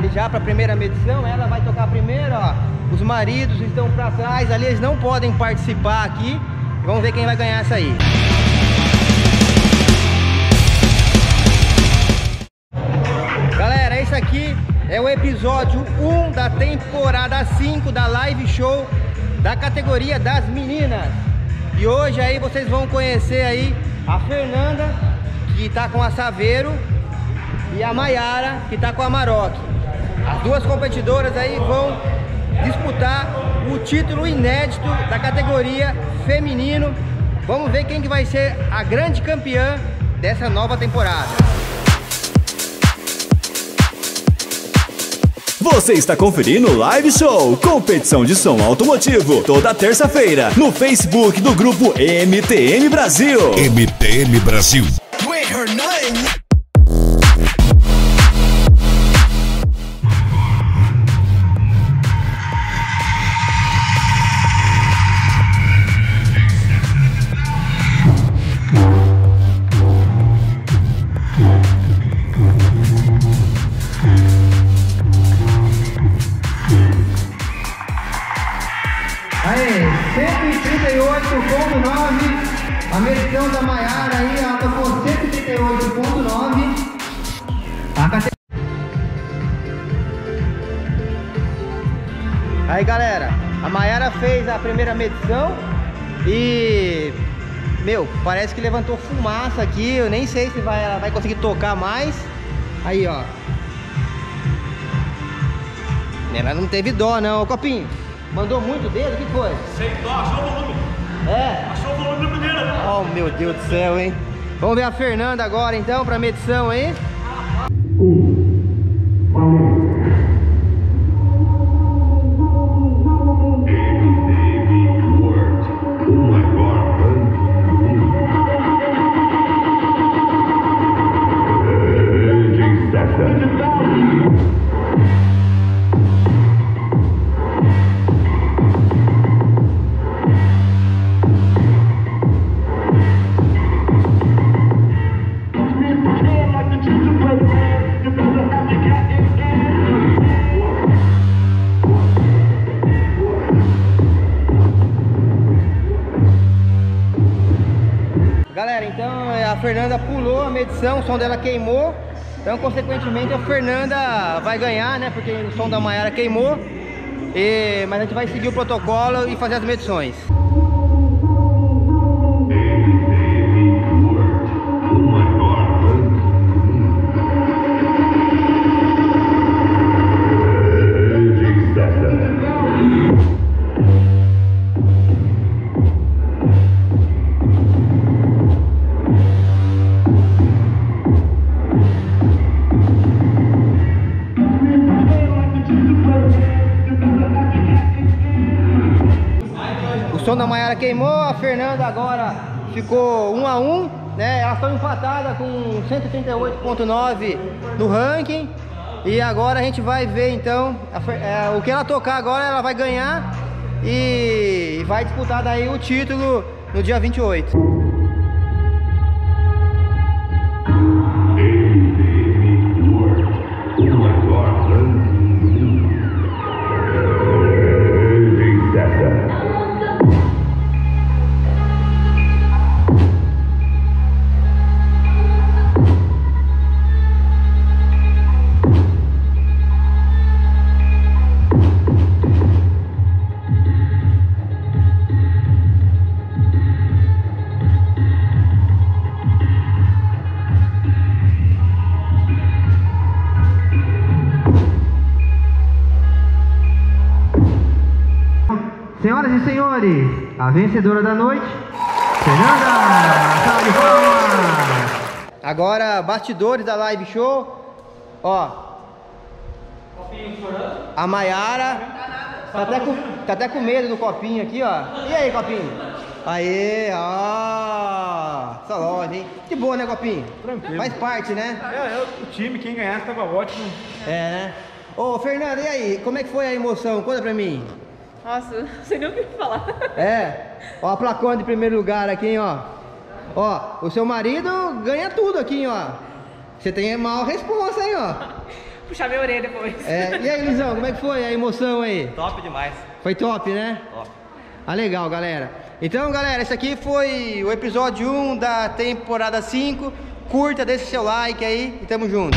ali já para a primeira medição. Ela vai tocar primeiro, ó. Os maridos estão para trás ali, eles não podem participar aqui. Vamos ver quem vai ganhar essa aí. Galera, esse aqui é o episódio 1 da temporada 5 da live show da categoria das meninas. E hoje aí vocês vão conhecer aí a Fernanda, que tá com a Saveiro, e a Maiara, que tá com a Maroc. As duas competidoras aí vão disputar o título inédito da categoria feminino. Vamos ver quem que vai ser a grande campeã dessa nova temporada. Você está conferindo o Live Show, competição de som automotivo, toda terça-feira, no Facebook do grupo MTM Brasil. MTM Brasil. 138.9. A medição da Maiara aí, ela tocou 138.9. A cate- Aí galera, a Maiara fez a primeira medição e meu, parece que levantou fumaça aqui, eu nem sei se vai, ela vai conseguir tocar mais. Aí ó. Ela não teve dó não, Copinho. Mandou muito dedo? O que foi? Sem dó, achou o volume. É? Achou o volume. Oh meu Deus do céu, hein? Vamos ver a Fernanda agora então pra medição aí. Galera, então é, a Fernanda pulou a medição, o som dela queimou. Então, consequentemente, a Fernanda vai ganhar, né? Porque o som da Maiara queimou. E- mas a gente vai seguir o protocolo e fazer as medições. O som da Maiara queimou, a Fernanda agora ficou 1 a 1 né? Elas estão empatadas com 138.9 no ranking. E agora a gente vai ver então a é, o que ela tocar agora, ela vai ganhar e vai disputar daí o título no dia 28. Senhoras e senhores, a vencedora da noite, Fernanda! Salve de palmas! Agora, bastidores da live show. Ó. A Maiara. Tá até, com, tá até com medo do copinho aqui, ó. E aí, copinho? Aê, ó. Essa loja, hein? Que boa, né, copinho? Tranquilo. Faz parte, né? É, é, o time, quem ganhasse tava ótimo. É, né? Ô, Fernanda, e aí? Como é que foi a emoção? Conta pra mim. Nossa, não sei nem o que falar. É. Ó a placona de primeiro lugar aqui, hein, ó. Ó, o seu marido ganha tudo aqui, ó. Você tem mal resposta, hein, ó. puxar minha orelha depois. É, e aí, Luizão, como é que foi a emoção aí? Top demais. Foi top, né? Top. Ah, legal, galera. Então, galera, esse aqui foi o episódio 1 da temporada 5. Curta, deixa seu like aí e tamo junto.